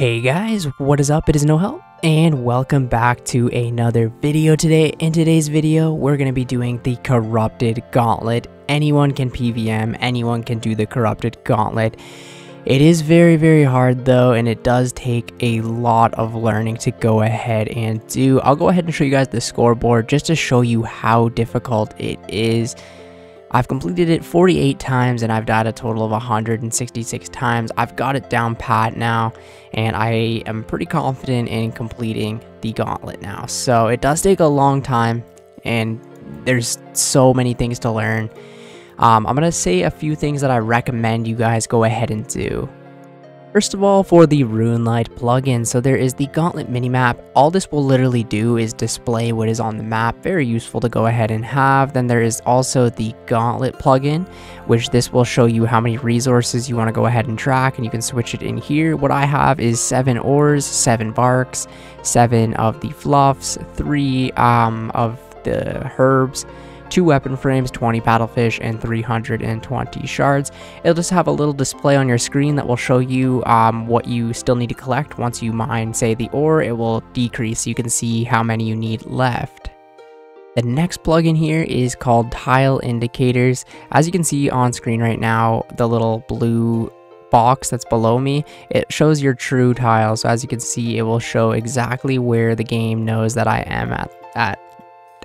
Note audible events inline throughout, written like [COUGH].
Hey guys, what is up? It is No Help and welcome back to another video today. In today's video, we're going to be doing the Corrupted Gauntlet. Anyone can PVM, anyone can do the Corrupted Gauntlet. It is very, very hard though, and it does take a lot of learning to go ahead and do. I'll go ahead and show you guys the scoreboard just to show you how difficult it is. I've completed it 48 times and I've died a total of 166 times. I've got it down pat now and I am pretty confident in completing the gauntlet now. So it does take a long time and there's so many things to learn. Um, I'm going to say a few things that I recommend you guys go ahead and do. First of all, for the RuneLite plugin, so there is the Gauntlet minimap. All this will literally do is display what is on the map. Very useful to go ahead and have. Then there is also the Gauntlet plugin, which this will show you how many resources you want to go ahead and track, and you can switch it in here. What I have is seven ores, seven barks, seven of the fluffs, three um, of the herbs, 2 weapon frames, 20 paddlefish, and 320 shards. It'll just have a little display on your screen that will show you um, what you still need to collect. Once you mine, say, the ore, it will decrease so you can see how many you need left. The next plugin here is called Tile Indicators. As you can see on screen right now, the little blue box that's below me, it shows your true tile. So as you can see, it will show exactly where the game knows that I am at, at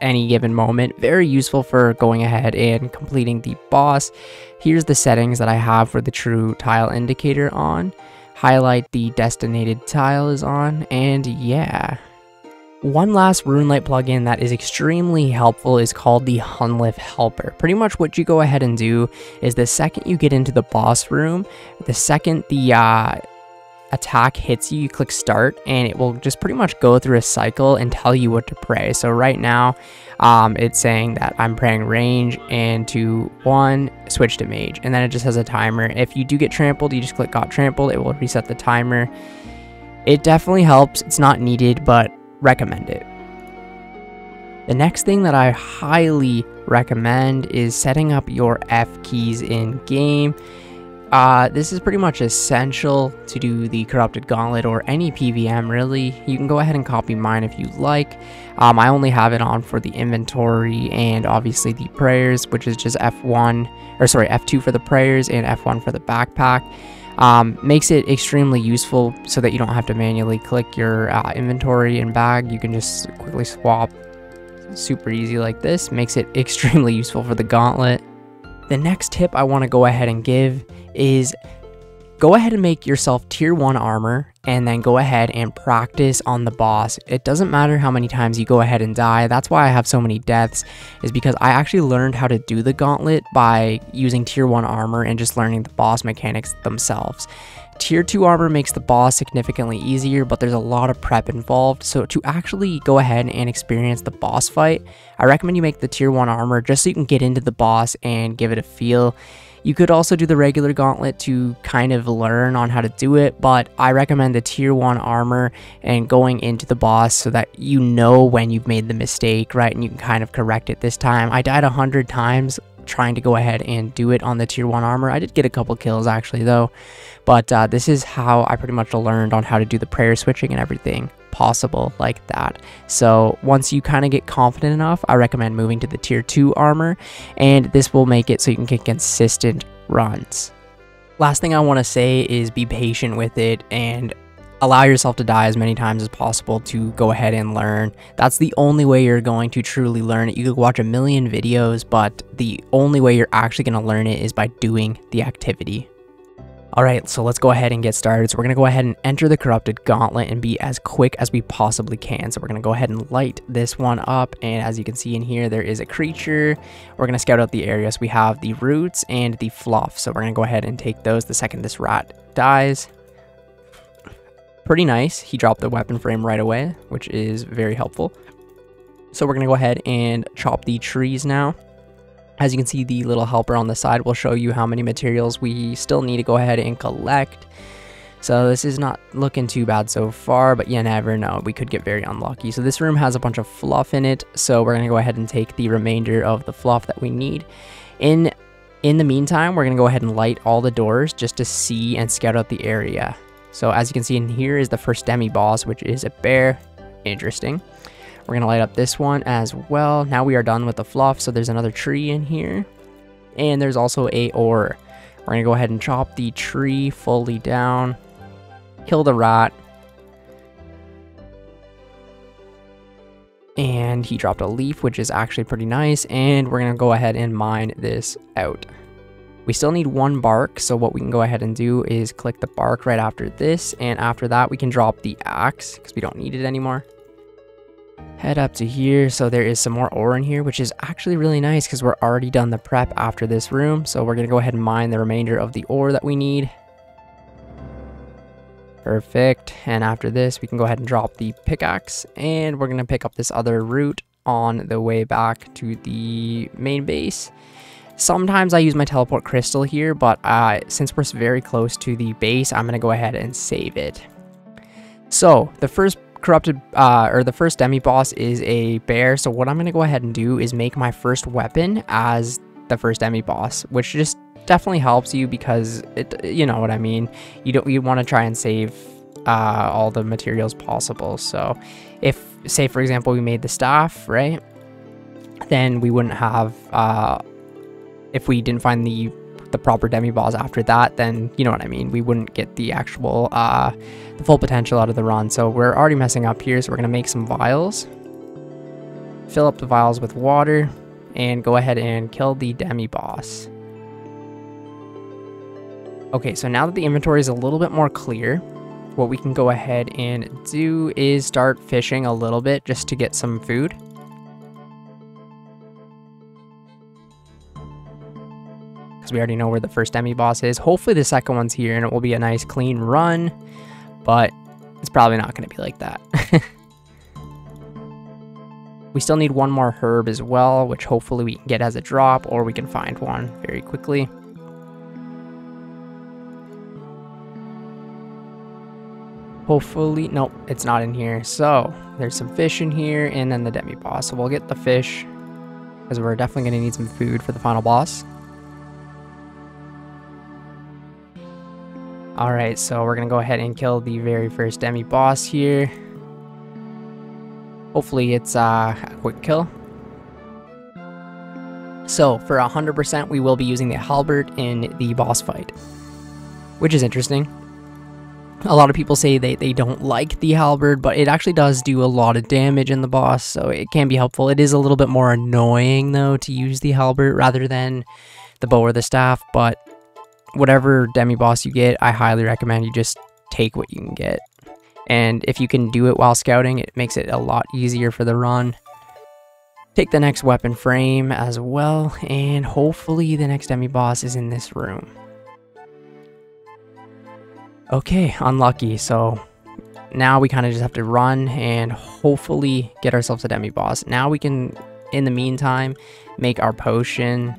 any given moment. Very useful for going ahead and completing the boss. Here's the settings that I have for the true tile indicator on. Highlight the destinated tile is on, and yeah. One last RuneLite plugin that is extremely helpful is called the Hunllef Helper. Pretty much what you go ahead and do is the second you get into the boss room, the second the uh, attack hits you, you click start and it will just pretty much go through a cycle and tell you what to pray. So right now, um, it's saying that I'm praying range and to one, switch to mage. And then it just has a timer. If you do get trampled, you just click got trampled. It will reset the timer. It definitely helps. It's not needed, but recommend it. The next thing that I highly recommend is setting up your F keys in game. Uh, this is pretty much essential to do the Corrupted Gauntlet or any PVM really. You can go ahead and copy mine if you like. Um, I only have it on for the inventory and obviously the prayers, which is just F1, or sorry, F2 for the prayers and F1 for the backpack. Um, makes it extremely useful so that you don't have to manually click your uh, inventory and bag. You can just quickly swap super easy like this. Makes it [LAUGHS] extremely useful for the gauntlet. The next tip I want to go ahead and give is go ahead and make yourself tier 1 armor and then go ahead and practice on the boss. It doesn't matter how many times you go ahead and die. That's why I have so many deaths is because I actually learned how to do the gauntlet by using tier 1 armor and just learning the boss mechanics themselves. Tier 2 armor makes the boss significantly easier, but there's a lot of prep involved, so to actually go ahead and experience the boss fight, I recommend you make the Tier 1 armor just so you can get into the boss and give it a feel. You could also do the regular gauntlet to kind of learn on how to do it, but I recommend the tier 1 armor and going into the boss so that you know when you've made the mistake, right? And you can kind of correct it this time. I died a hundred times trying to go ahead and do it on the tier 1 armor. I did get a couple kills actually though, but uh, this is how I pretty much learned on how to do the prayer switching and everything possible like that. So once you kind of get confident enough, I recommend moving to the tier 2 armor and this will make it so you can get consistent runs. Last thing I want to say is be patient with it and allow yourself to die as many times as possible to go ahead and learn. That's the only way you're going to truly learn it. You could watch a million videos, but the only way you're actually going to learn it is by doing the activity. Alright, so let's go ahead and get started. So we're to go ahead and enter the Corrupted Gauntlet and be as quick as we possibly can. So we're to go ahead and light this one up. And as you can see in here, there is a creature. We're to scout out the areas. So we have the roots and the fluff. So we're to go ahead and take those the second this rat dies. Pretty nice. He dropped the weapon frame right away, which is very helpful. So we're to go ahead and chop the trees now. As you can see, the little helper on the side will show you how many materials we still need to go ahead and collect. So this is not looking too bad so far, but you never know. We could get very unlucky. So this room has a bunch of fluff in it. So we're going to go ahead and take the remainder of the fluff that we need. In, in the meantime, we're going to go ahead and light all the doors just to see and scout out the area. So as you can see in here is the first demi boss, which is a bear. Interesting. We're going to light up this one as well. Now we are done with the fluff. So there's another tree in here. And there's also a ore. We're going to go ahead and chop the tree fully down. Kill the rot. And he dropped a leaf, which is actually pretty nice. And we're going to go ahead and mine this out. We still need one bark, so what we can go ahead and do is click the bark right after this, and after that we can drop the axe, because we don't need it anymore. Head up to here, so there is some more ore in here, which is actually really nice, because we're already done the prep after this room, so we're going to go ahead and mine the remainder of the ore that we need. Perfect, and after this we can go ahead and drop the pickaxe, and we're going to pick up this other root on the way back to the main base. Sometimes I use my teleport crystal here, but uh, since we're very close to the base, I'm going to go ahead and save it. So, the first corrupted, uh, or the first demi-boss is a bear, so what I'm going to go ahead and do is make my first weapon as the first demi-boss, which just definitely helps you because, it, you know what I mean, you don't you want to try and save uh, all the materials possible, so if, say for example, we made the staff, right, then we wouldn't have... Uh, if we didn't find the the proper demi boss after that, then you know what I mean. We wouldn't get the actual uh, the full potential out of the run. So we're already messing up here. So we're gonna make some vials, fill up the vials with water, and go ahead and kill the demi boss. Okay, so now that the inventory is a little bit more clear, what we can go ahead and do is start fishing a little bit just to get some food. Because we already know where the first demi boss is. Hopefully the second one's here and it will be a nice clean run, but it's probably not going to be like that. [LAUGHS] we still need one more herb as well, which hopefully we can get as a drop or we can find one very quickly. Hopefully, nope, it's not in here. So there's some fish in here and then the demi boss. So we'll get the fish because we're definitely going to need some food for the final boss. Alright, so we're to go ahead and kill the very first demi-boss here. Hopefully it's uh, a quick kill. So, for 100% we will be using the halberd in the boss fight. Which is interesting. A lot of people say they, they don't like the halberd, but it actually does do a lot of damage in the boss, so it can be helpful. It is a little bit more annoying, though, to use the halberd rather than the bow or the staff, but whatever demi boss you get, I highly recommend you just take what you can get. And if you can do it while scouting, it makes it a lot easier for the run. Take the next weapon frame as well, and hopefully the next demi boss is in this room. Okay, unlucky, so now we kind of just have to run and hopefully get ourselves a demi boss. Now we can, in the meantime, make our potion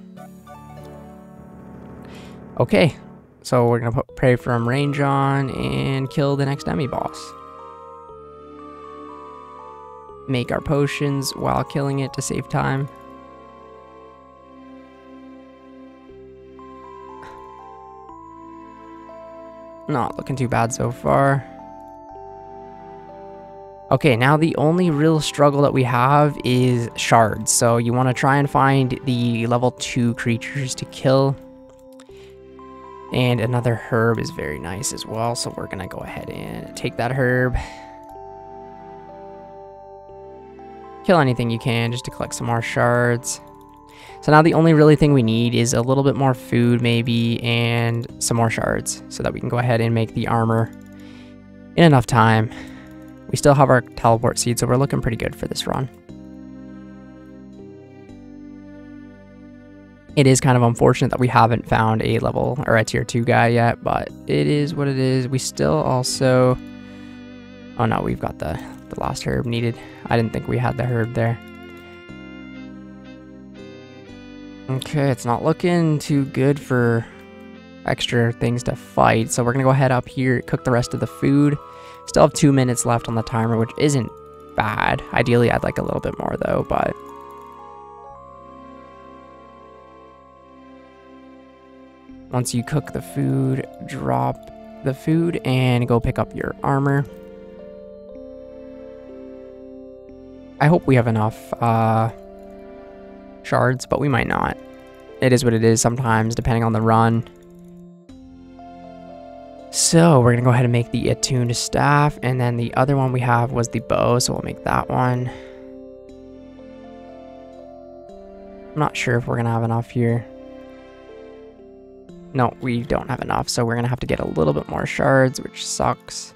Okay, so we're gonna put Pray from range on and kill the next demi boss. Make our potions while killing it to save time. Not looking too bad so far. Okay, now the only real struggle that we have is shards. So you want to try and find the level 2 creatures to kill. And another herb is very nice as well, so we're to go ahead and take that herb. Kill anything you can just to collect some more shards. So now the only really thing we need is a little bit more food maybe and some more shards so that we can go ahead and make the armor in enough time. We still have our teleport seed, so we're looking pretty good for this run. It is kind of unfortunate that we haven't found a level or a tier 2 guy yet, but it is what it is. We still also... Oh no, we've got the, the last herb needed. I didn't think we had the herb there. Okay, it's not looking too good for extra things to fight, so we're going to go ahead up here, cook the rest of the food. Still have two minutes left on the timer, which isn't bad. Ideally, I'd like a little bit more though, but Once you cook the food, drop the food and go pick up your armor. I hope we have enough uh, shards, but we might not. It is what it is sometimes, depending on the run. So we're going to go ahead and make the attuned staff. And then the other one we have was the bow, so we'll make that one. I'm not sure if we're going to have enough here. No, we don't have enough, so we're going to have to get a little bit more shards, which sucks.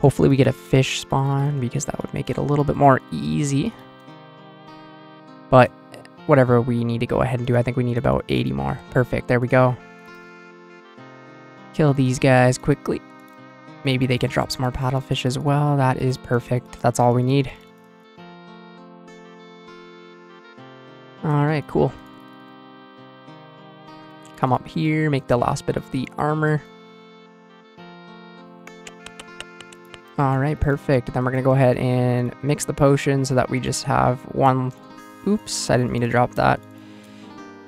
Hopefully we get a fish spawn, because that would make it a little bit more easy. But whatever we need to go ahead and do, I think we need about 80 more. Perfect, there we go. Kill these guys quickly. Maybe they can drop some more paddlefish as well. That is perfect. That's all we need. Alright, cool. Come up here, make the last bit of the armor. Alright, perfect. Then we're to go ahead and mix the potion so that we just have one... Oops, I didn't mean to drop that.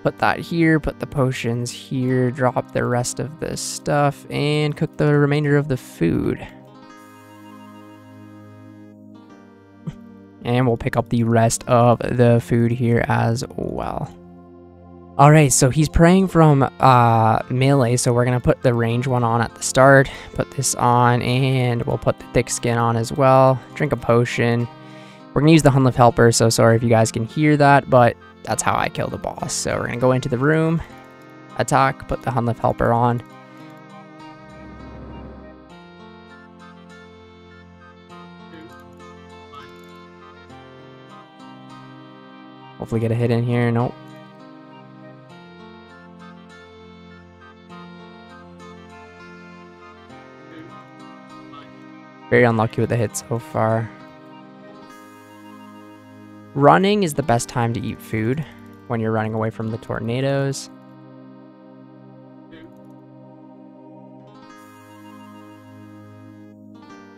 Put that here, put the potions here, drop the rest of the stuff, and cook the remainder of the food. [LAUGHS] and we'll pick up the rest of the food here as well. Alright, so he's praying from uh, melee, so we're going to put the range one on at the start, put this on, and we'll put the thick skin on as well. Drink a potion. We're going to use the Hunllef Helper, so sorry if you guys can hear that, but that's how I kill the boss. So we're going to go into the room, attack, put the Hunllef Helper on. Hopefully get a hit in here. Nope. Very unlucky with the hit so far. Running is the best time to eat food when you're running away from the tornadoes.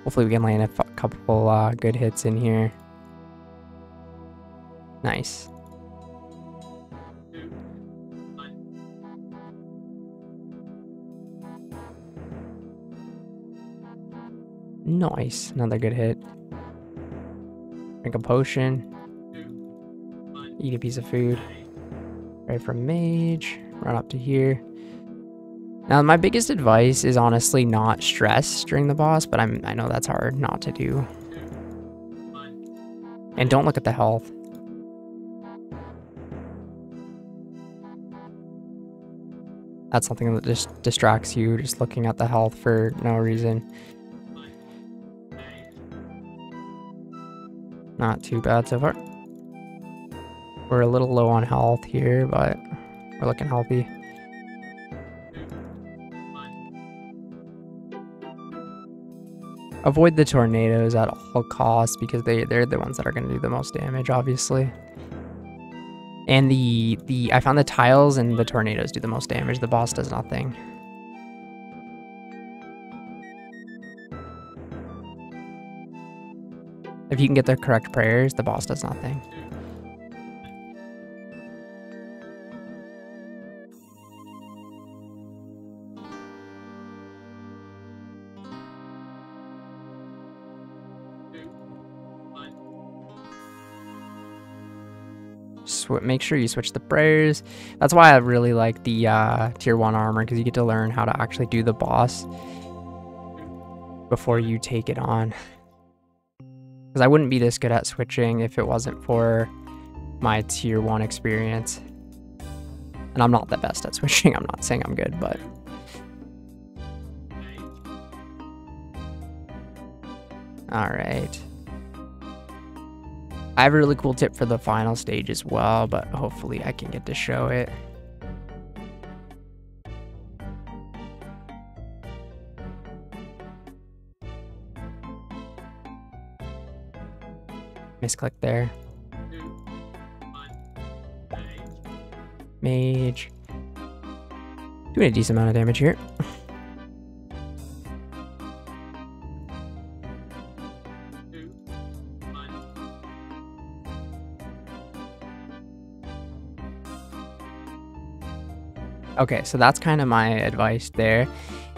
Hopefully we can land a couple uh, good hits in here. Nice. Nice. Another good hit. Drink a potion. Eat a piece of food. Right from mage. Run up to here. Now, my biggest advice is honestly not stress during the boss, but I'm I know that's hard not to do. And don't look at the health. That's something that just distracts you, just looking at the health for no reason. Not too bad so far. We're a little low on health here, but we're looking healthy. Avoid the tornadoes at all costs because they, they're the ones that are going to do the most damage, obviously. And the, the I found the tiles and the tornadoes do the most damage. The boss does nothing. If you can get the correct prayers, the boss does nothing. make sure you switch the prayers. That's why I really like the uh, tier 1 armor, because you get to learn how to actually do the boss before you take it on. [LAUGHS] Because I wouldn't be this good at switching if it wasn't for my tier 1 experience. And I'm not the best at [LAUGHS] switching, I'm not saying I'm good, but... Alright. I have a really cool tip for the final stage as well, but hopefully I can get to show it. Misclick there. Mage. Doing a decent amount of damage here. Okay, so that's kind of my advice there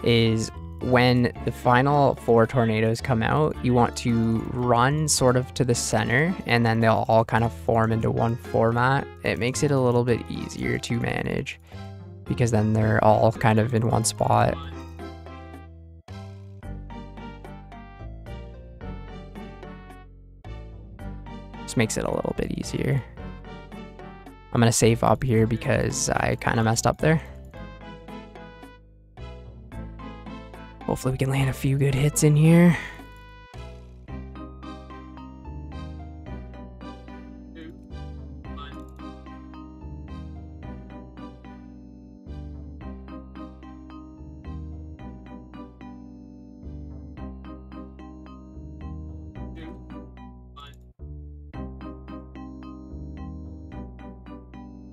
is when the final four tornadoes come out, you want to run sort of to the center and then they'll all kind of form into one format. It makes it a little bit easier to manage because then they're all kind of in one spot. Just makes it a little bit easier. I'm to save up here because I kind of messed up there. Hopefully we can land a few good hits in here.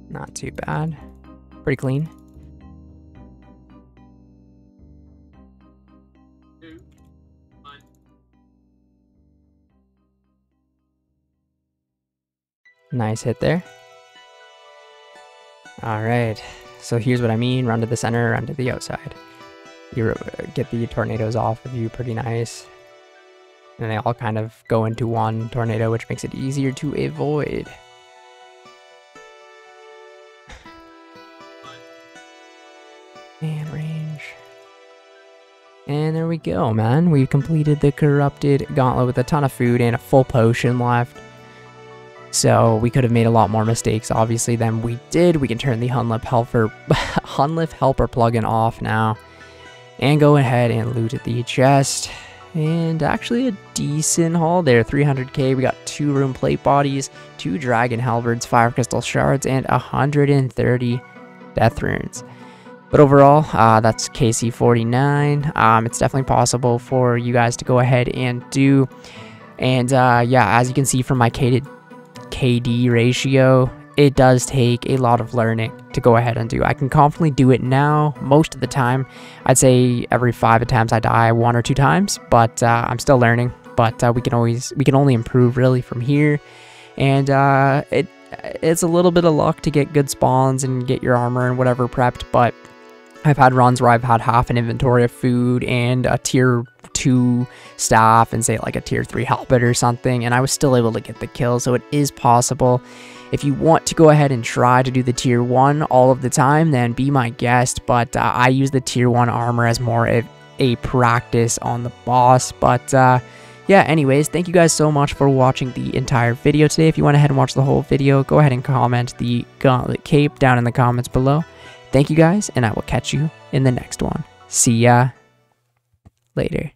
Not too bad. Pretty clean. Nice hit there. Alright, so here's what I mean. Run to the center, run to the outside. You get the tornadoes off of you pretty nice. And they all kind of go into one tornado, which makes it easier to avoid. [SIGHS] And range. And there we go, man. We've completed the corrupted gauntlet with a ton of food and a full potion left. So we could have made a lot more mistakes, obviously, than we did. We can turn the Hunllef Helper, [LAUGHS] Hunllef Helper plugin off now. And go ahead and loot the chest. And actually a decent haul there, 300k. We got two rune plate bodies, two dragon halberds, five crystal shards, and 130 death runes. But overall, uh, that's KC49. Um, it's definitely possible for you guys to go ahead and do. And uh, yeah, as you can see from my KD, KD ratio, it does take a lot of learning to go ahead and do. I can confidently do it now most of the time. I'd say every five attempts I die one or two times, but uh, I'm still learning. But uh, we can always we can only improve really from here, and uh, it it's a little bit of luck to get good spawns and get your armor and whatever prepped. But I've had runs where I've had half an inventory of food and a tier 2 staff and say like a tier 3 halberd or something and I was still able to get the kill so it is possible. If you want to go ahead and try to do the tier 1 all of the time then be my guest but uh, I use the tier 1 armor as more of a practice on the boss but uh, yeah, anyways, thank you guys so much for watching the entire video today. If you went ahead and watched the whole video, go ahead and comment the gauntlet cape down in the comments below. Thank you guys, and I will catch you in the next one. See ya later.